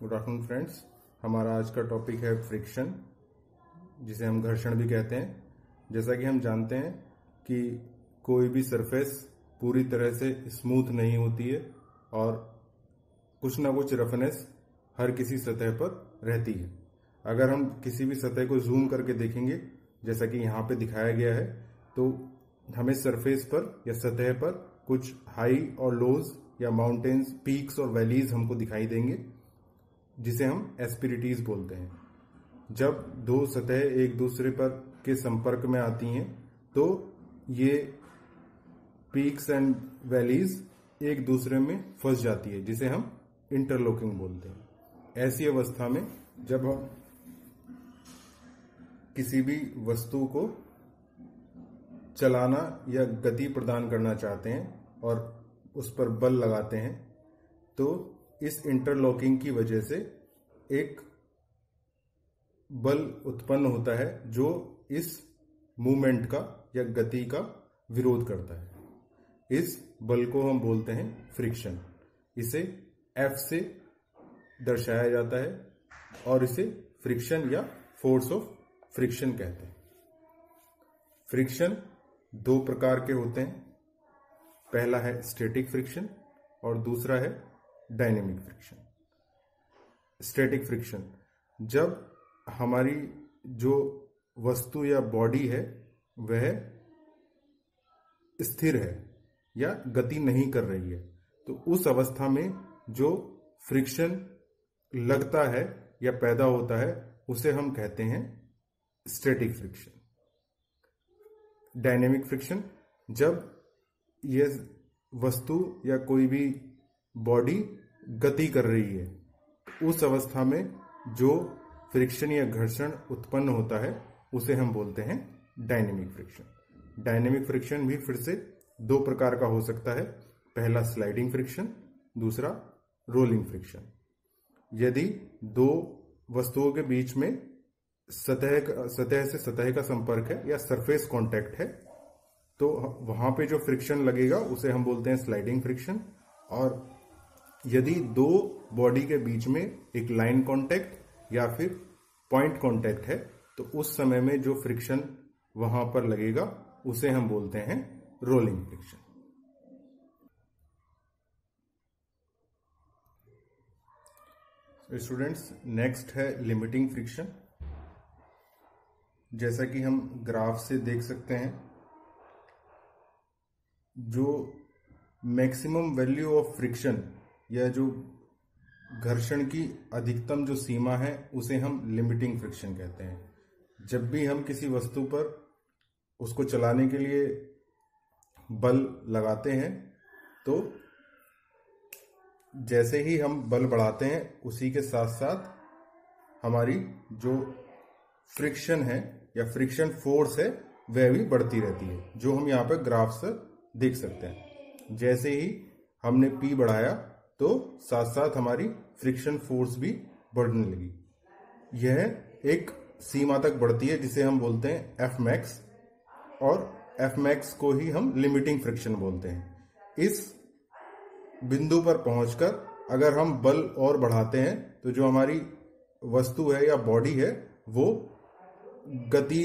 Good afternoon friends हमारा आज का टॉपिक है फ्रिक्शन जिसे हम घर्षण भी कहते हैं। जैसा कि हम जानते हैं कि कोई भी सरफेस पूरी तरह से स्मूथ नहीं होती है और कुछ ना कुछ रफनेस हर किसी सतह पर रहती है। अगर हम किसी भी सतह को जूम करके देखेंगे, जैसा कि यहाँ पे दिखाया गया है तो हमें सरफेस पर या सतह पर कुछ हाई और लोज या माउंटेन्स पीक्स और वैलीज हमको दिखाई देंगे। जिसे हम एस्पिरिटीज बोलते हैं। जब दो सतह एक दूसरे पर के संपर्क में आती हैं तो ये पीक्स एंड वैलीज एक दूसरे में फंस जाती है, जिसे हम इंटरलॉकिंग बोलते हैं। ऐसी अवस्था में जब हम किसी भी वस्तु को चलाना या गति प्रदान करना चाहते हैं और उस पर बल लगाते हैं तो इस इंटरलॉकिंग की वजह से एक बल उत्पन्न होता है जो इस मूवमेंट का या गति का विरोध करता है। इस बल को हम बोलते हैं फ्रिक्शन इसे एफ़ से दर्शाया जाता है और इसे फ्रिक्शन या फोर्स ऑफ़ फ्रिक्शन कहते हैं। फ्रिक्शन दो प्रकार के होते हैं। पहला है स्टैटिक फ्रिक्शन और दूसरा है डायनेमिक फ्रिक्शन स्टैटिक फ्रिक्शन जब हमारी जो वस्तु या बॉडी है, वह स्थिर है या गति नहीं कर रही है तो उस अवस्था में जो फ्रिक्शन लगता है या पैदा होता है, उसे हम कहते हैं स्टैटिक फ्रिक्शन डायनेमिक फ्रिक्शन जब यह वस्तु या कोई भी बॉडी गति कर रही है। उस अवस्था में जो फ्रिक्शन या घर्षण उत्पन्न होता है, उसे हम बोलते हैं डायनेमिक फ्रिक्शन। डायनेमिक फ्रिक्शन भी फिर से दो प्रकार का हो सकता है। पहला स्लाइडिंग फ्रिक्शन, दूसरा रोलिंग फ्रिक्शन। यदि दो वस्तुओं के बीच में सतह सतह से सतह का संपर्क है या सरफेस कांटेक्ट है तो वहाँ पे जो फ्रिक्शन लगेगा, उसे हम बोलते हैं स्लाइडिंग फ्रिक्शन और यदि दो बॉडी के बीच में एक लाइन कांटेक्ट या फिर पॉइंट कांटेक्ट है तो उस समय में जो फ्रिक्शन वहाँ पर लगेगा, उसे हम बोलते हैं रोलिंग फ्रिक्शन स्टूडेंट्स नेक्स्ट है लिमिटिंग फ्रिक्शन जैसा कि हम ग्राफ से देख सकते हैं, जो मैक्सिमम वैल्यू ऑफ़ फ्रिक्शन या जो घर्षण की अधिकतम जो सीमा है, उसे हम लिमिटिंग फ्रिक्शन कहते हैं। जब भी हम किसी वस्तु पर उसको चलाने के लिए बल लगाते हैं तो जैसे ही हम बल बढ़ाते हैं, उसी के साथ साथ हमारी जो फ्रिक्शन है या फ्रिक्शन फोर्स है, वह भी बढ़ती रहती है, जो हम यहाँ पर ग्राफ से देख सकते हैं। जैसे ही हमने पी बढ़ाया तो साथ साथ हमारी फ्रिक्शन फोर्स भी बढ़ने लगी। यह एक सीमा तक बढ़ती है, जिसे हम बोलते हैं एफ़ मैक्स और एफ़ मैक्स को ही हम लिमिटिंग फ्रिक्शन बोलते हैं। इस बिंदु पर पहुंचकर अगर हम बल और बढ़ाते हैं तो जो हमारी वस्तु है या बॉडी है, वो गति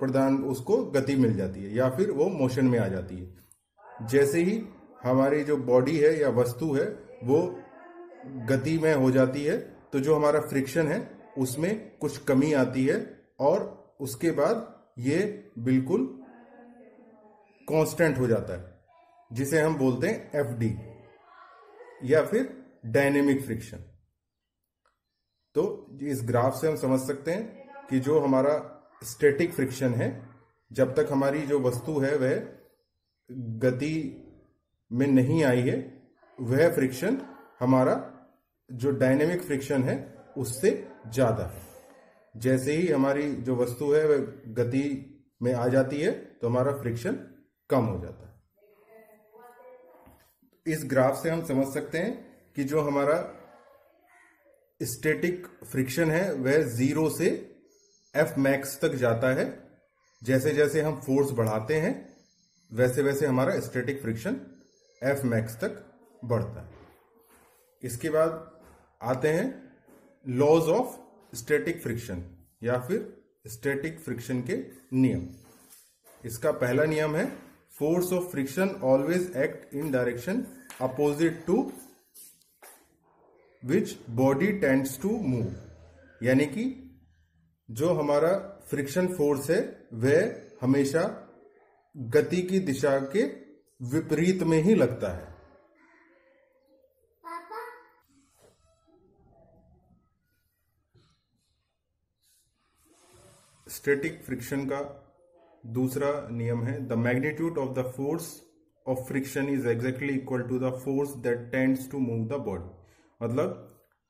प्रदान, उसको गति मिल जाती है, या फिर वो मोशन में आ जाती है। जैसे ही हमारी जो बॉडी है या वस्तु है वो गति में हो जाती है तो जो हमारा फ्रिक्शन है, उसमें कुछ कमी आती है और उसके बाद ये बिल्कुल कांस्टेंट हो जाता है, जिसे हम बोलते हैं एफ़ डी या फिर डायनेमिक फ्रिक्शन तो इस ग्राफ से हम समझ सकते हैं कि जो हमारा स्टैटिक फ्रिक्शन है, जब तक हमारी जो वस्तु है, वह गति में नहीं आई है वह फ्रिक्शन हमारा जो डायनेमिक फ्रिक्शन है, उससे ज़्यादा। है जैसे ही हमारी जो वस्तु है, वह गति में आ जाती है तो हमारा फ्रिक्शन कम हो जाता है। इस ग्राफ से हम समझ सकते हैं कि जो हमारा स्टेटिक फ्रिक्शन है, वह ज़ीरो से एफ़ मैक्स तक जाता है। जैसे जैसे हम फोर्स बढ़ाते हैं, वैसे वैसे हमारा स्टेटिक फ्रिक्शन एफ़ मैक्स तक बढ़ता है। इसके बाद आते हैं लॉज ऑफ़ स्टैटिक फ्रिक्शन या फिर स्टैटिक फ्रिक्शन के नियम। इसका पहला नियम है force of friction always act in direction opposite to which body tends to move यानी कि जो हमारा फ्रिक्शन फोर्स है, वह हमेशा गति की दिशा के विपरीत में ही लगता है। स्टैटिक फ्रिक्शन का दूसरा नियम है। The magnitude of the force of friction is exactly equal to the force that tends to move the body मतलब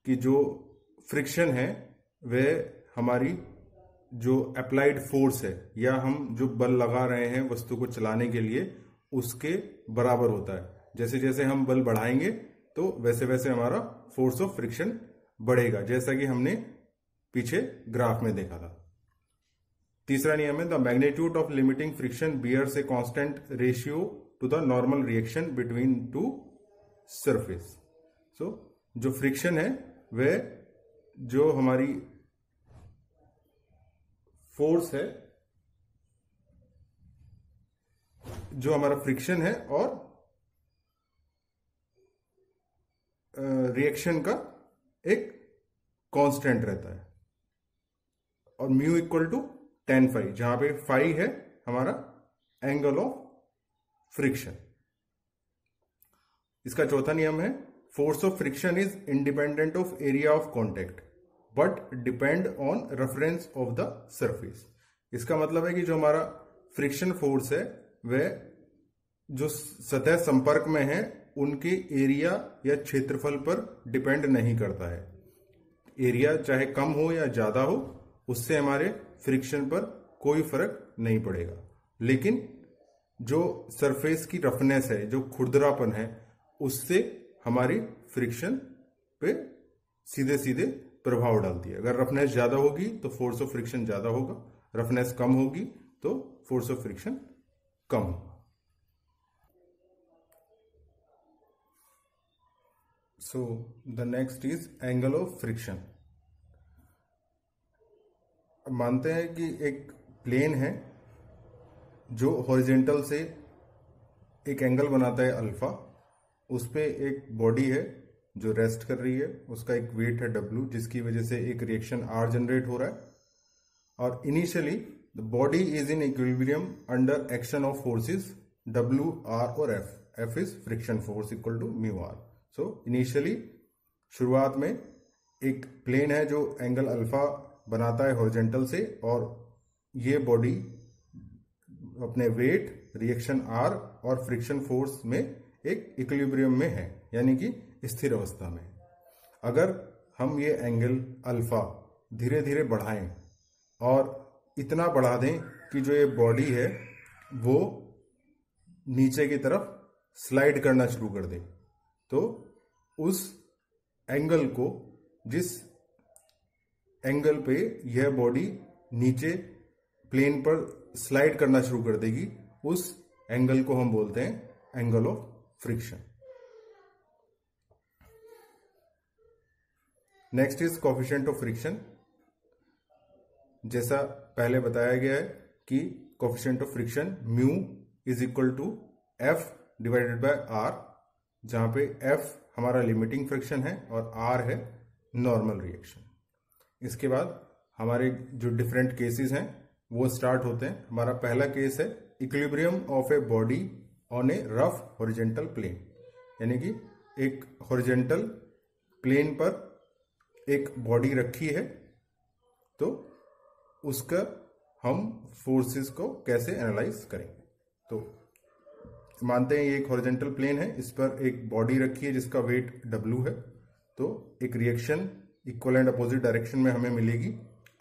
कि जो फ्रिक्शन है वह हमारी जो अप्लाइड फोर्स है, या हम जो बल लगा रहे हैं वस्तु को चलाने के लिए, उसके बराबर होता है। जैसे जैसे हम बल बढ़ाएँगे तो वैसे वैसे हमारा फोर्स ऑफ़ फ्रिक्शन बढ़ेगा, जैसा कि हमने पीछे ग्राफ में देखा था। तीसरा नियम है, the magnitude of limiting friction bears a constant ratio to the normal reaction between two surface. So जो फ्रिक्शन है वह जो हमारी फोर्स है, जो हमारा फ्रिक्शन है और रिएक्शन का एक कांस्टेंट रहता है। और mu equal to ten five जहाँ पे फाइव है हमारा एंगल ऑफ़ फ्रिक्शन इसका चौथा नियम है force of friction is independent of area of contact but depend on reference of the surface इसका मतलब है कि जो हमारा फ्रिक्शन फोर्स है, वह जो सतह संपर्क में है, उनके एरिया या क्षेत्रफल पर डिपेंड नहीं करता है। एरिया चाहे कम हो या ज़्यादा हो, उससे हमारे फ्रिक्शन पर कोई फ़र्क नहीं पड़ेगा। लेकिन जो सरफेस की रफनेस है, जो खुरदरापन है, उससे हमारी फ्रिक्शन पे सीधे सीधे प्रभाव डालती है। अगर रफनेस ज़्यादा होगी तो फोर्स ऑफ़ फ्रिक्शन ज़्यादा होगा। रफनेस कम होगी तो फोर्स ऑफ़ फ्रिक्शन कम होगा। So the next is angle of friction मानते हैं कि एक प्लेन है जो हॉरिजेंटल से एक एंगल बनाता है अल्फ़ा। उस पर एक बॉडी है जो रेस्ट कर रही है। उसका एक वेट है डब्ल्यू जिसकी वजह से एक रिएक्शन आर जनरेट हो रहा है। और initially the body is in equilibrium under action of forces W R और F F is friction force equal to mu R so initially शुरुआत में एक प्लेन है जो एंगल अल्फ़ा बनाता है हॉरिजेंटल से और ये बॉडी अपने वेट रिएक्शन आर और फ्रिक्शन फोर्स में एक इक्विलिब्रियम में है, यानी कि स्थिर अवस्था में। अगर हम ये एंगल अल्फ़ा धीरे धीरे बढ़ाएँ और इतना बढ़ा दें कि जो ये बॉडी है, वो नीचे की तरफ़ स्लाइड करना शुरू कर दे तो उस एंगल को जिस एंगल पे यह बॉडी नीचे प्लेन पर स्लाइड करना शुरू कर देगी। उस एंगल को हम बोलते हैं angle of friction. Next is coefficient of friction. जैसा पहले बताया गया है कि coefficient of friction mu is equal to F divided by R, जहाँ पे एफ़ हमारा लिमिटिंग फ्रिक्शन है और आर है नॉर्मल रिएक्शन। इसके बाद हमारे जो डिफरेंट केसेस हैं, वो स्टार्ट होते हैं। हमारा पहला केस है equilibrium of a body on a rough horizontal plane यानी कि एक हॉरिजेंटल प्लेन पर एक बॉडी रखी है तो उसका हम फोर्सेस को कैसे एनालाइज करेंगे? तो मानते हैं ये एक हॉरिजेंटल प्लेन है, इस पर एक बॉडी रखी है जिसका वेट डब्लू है तो एक reaction equal and opposite direction में हमें मिलेगी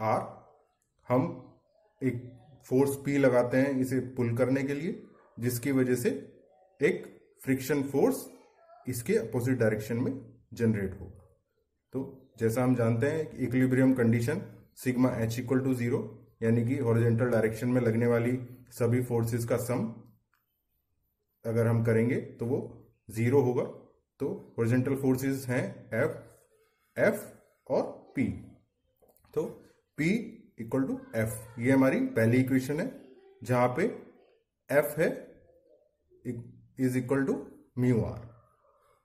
आर हम एक फोर्स पी लगाते हैं इसे पुल करने के लिए, जिसकी वजह से एक फ्रिक्शन फोर्स इसके अपोजिट डायरेक्शन में जनरेट होगा। तो जैसा हम जानते हैं equilibrium condition sigma H equal to zero यानी कि हॉरिजेंटल डायरेक्शन में लगने वाली सभी फोर्सेस का सम अगर हम करेंगे तो वो ज़ीरो होगा। तो हॉरिजेंटल फोर्सेस हैं एफ़ एफ़ और पी तो P इक्वल टू एफ़ ये हमारी पहली इक्वेशन है जहाँ पे F है is equal to mu R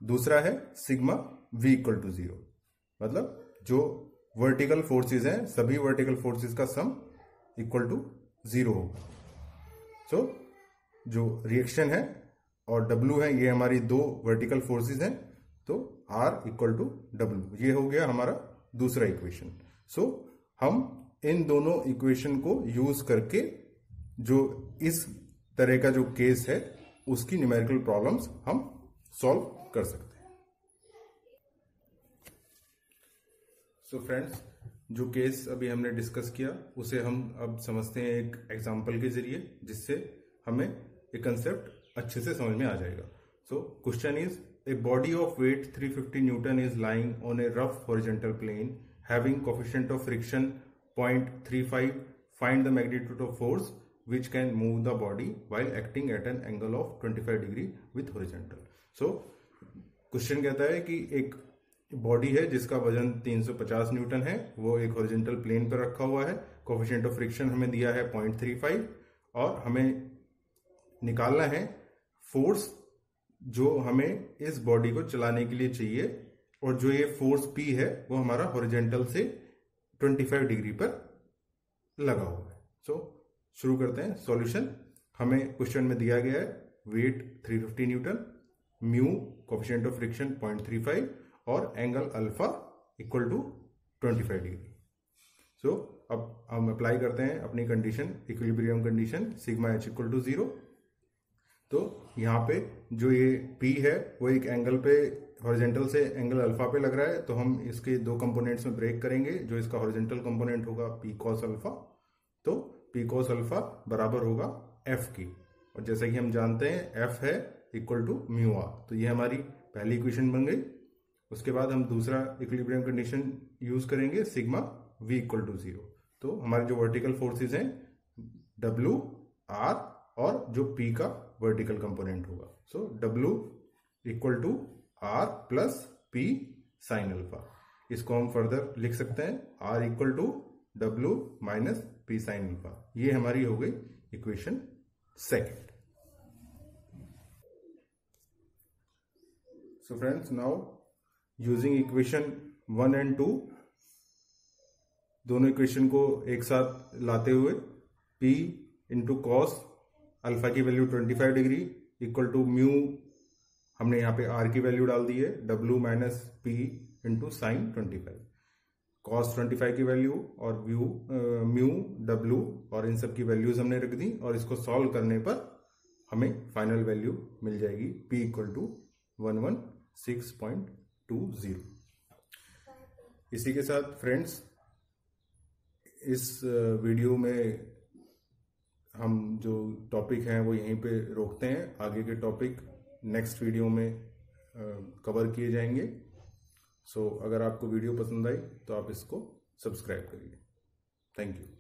दूसरा है sigma V equal to zero मतलब जो वर्टिकल फोर्सेस हैं सभी वर्टिकल फोर्सेस का सम इक्वल टू ज़ीरो होगा। सो so, जो रिएक्शन है और W है ये हमारी दो वर्टिकल फोर्सेस हैं तो R इक्वल टू डब्ल्यू ये हो गया हमारा दूसरा इक्वेशन सो हम इन दोनों इक्वेशन को यूज़ करके जो इस तरह का जो केस है, उसकी न्यूमेरिकल प्रॉब्लम्स हम सॉल्व कर सकते हैं. सो so फ्रेंड्स जो केस अभी हमने डिस्कस किया, उसे हम अब समझते हैं एक एग्जांपल के ज़रिए, जिससे हमें एक कंसेप्ट अच्छे से समझ में आ जाएगा. So question is a body of weight 350 newton is lying on a rough horizontal plane having coefficient of friction 0.35 find the magnitude of force which can move the body while acting at an angle of 25 degree with horizontal so question कहता है कि एक body है जिसका वज़न 350 Newton है वो एक हॉरिजेंटल प्लेन पर रखा हुआ है कोफिशियंट ऑफ़ फ्रिक्शन हमें दिया है 0.35 और हमें निकालना है फोर्स जो हमें इस बॉडी को चलाने के लिए चाहिए और जो ये फोर्स पी है वो हमारा हॉरिजेंटल से 25 डिग्री पर लगा हुआ है। सो so, शुरू करते हैं सॉल्यूशन हमें क्वेश्चन में दिया गया है weight 350 newton mu coefficient of friction 0.35 और angle alpha equal to 25 degree so अब हम अप्लाई करते हैं अपनी condition equilibrium condition sigma H equal to zero तो यहाँ पे जो ये पी है, वो एक एंगल पे हॉरिजेंटल से एंगल अल्फ़ा पे लग रहा है तो हम इसके दो कंपोनेंट्स में ब्रेक करेंगे, जो इसका हॉरिजेंटल कंपोनेंट होगा पी कॉस अल्फ़ा तो पी कॉस अल्फ़ा बराबर होगा एफ़ की। और जैसा कि हम जानते हैं एफ़ है इक्वल टू म्यू आर तो ये हमारी पहली इक्वेशन बन गई। उसके बाद हम दूसरा इक्विलिब्रियम कंडीशन यूज़ करेंगे sigma V equal to zero तो हमारे जो वर्टिकल फोर्सेज हैं डब्ल्यू आर और जो पी का वर्टिकल कंपोनेंट होगा। So W equal to R plus P sine alpha इसको हम फर्दर लिख सकते हैं। R equal to W minus P sine alpha ये हमारी हो गई equation second so friends now using equation one and two दोनों इक्वेशन को एक साथ लाते हुए P इंटू कॉस अल्फ़ा की value 25 degree equal to mu, हमने यहाँ पे आर की वैल्यू डाल दी है W minus P into sine twenty five. Cos twenty five की वैल्यू और व्यू म्यू डब्ल्यू और इन सब की वैल्यूज़ हमने रख दी और इसको सॉल्व करने पर हमें फाइनल वैल्यू मिल जाएगी P equal to one one six point two zero. इसी के साथ फ्रेंड्स, इस वीडियो में हम जो टॉपिक हैं वो यहीं पे रोकते हैं। आगे के टॉपिक नेक्स्ट वीडियो में कवर किए जाएँगे। सो so, अगर आपको वीडियो पसंद आई तो आप इसको सब्सक्राइब करिए। Thank you